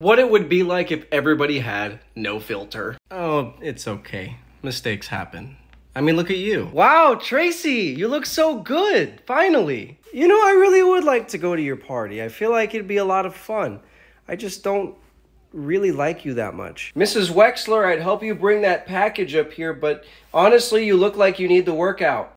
What it would be like if everybody had no filter. Oh, it's okay. Mistakes happen. I mean, look at you. Wow, Tracy, you look so good. Finally. You know, I really would like to go to your party. I feel like it'd be a lot of fun. I just don't really like you that much. Mrs. Wexler, I'd help you bring that package up here, but honestly, you look like you need the workout.